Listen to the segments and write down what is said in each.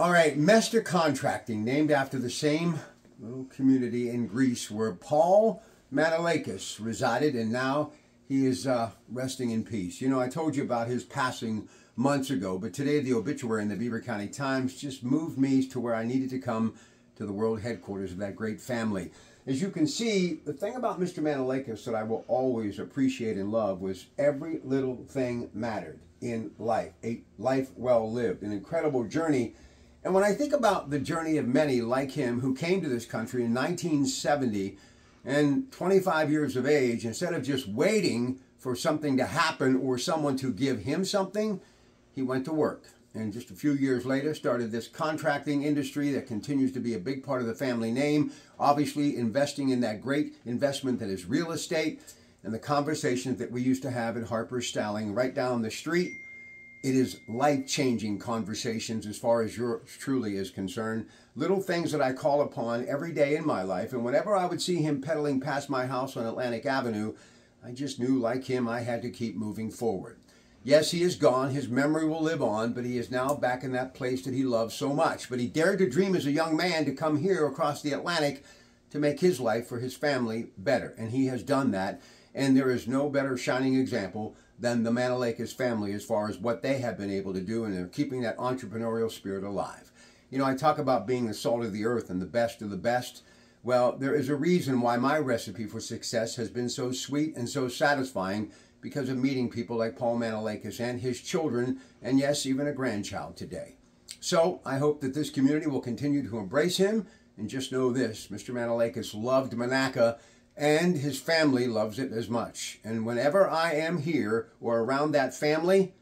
All right, Mester Contracting, named after the same little community in Greece where Paul Mandalakas resided, and now he is uh, resting in peace. You know, I told you about his passing months ago, but today the obituary in the Beaver County Times just moved me to where I needed to come to the world headquarters of that great family. As you can see, the thing about Mr. Mandalakas that I will always appreciate and love was every little thing mattered in life, a life well lived, an incredible journey. And when I think about the journey of many like him who came to this country in 1970 and 25 years of age, instead of just waiting for something to happen or someone to give him something, he went to work. And just a few years later, started this contracting industry that continues to be a big part of the family name. Obviously, investing in that great investment that is real estate and the conversations that we used to have at Harper's Stalling right down the street. It is life changing conversations as far as yours truly is concerned. Little things that I call upon every day in my life. And whenever I would see him pedaling past my house on Atlantic Avenue, I just knew, like him, I had to keep moving forward. Yes, he is gone. His memory will live on, but he is now back in that place that he loved so much. But he dared to dream as a young man to come here across the Atlantic to make his life for his family better. And he has done that. And there is no better shining example than the Mandalakas family as far as what they have been able to do and they're keeping that entrepreneurial spirit alive. You know, I talk about being the salt of the earth and the best of the best. Well, there is a reason why my recipe for success has been so sweet and so satisfying because of meeting people like Paul Mandalakas and his children, and yes, even a grandchild today. So I hope that this community will continue to embrace him. And just know this Mr. Mandalakas loved Monaca and his family loves it as much. And whenever I am here or around that family,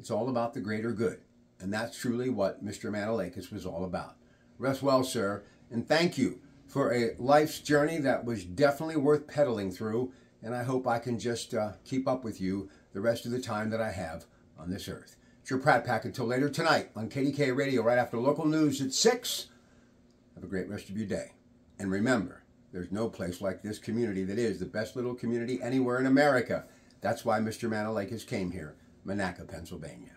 it's all about the greater good. And that's truly what Mr. Mandalakas was all about. Rest well, sir, and thank you for a life's journey that was definitely worth pedaling through. And I hope I can just uh, keep up with you the rest of the time that I have on this earth. It's your Pratte Pack until later tonight on KDKA Radio, right after local news at 6. Have a great rest of your day. And remember, there's no place like this community that is the best little community anywhere in America. That's why Mr. Mandalakas came here, Monaca, Pennsylvania.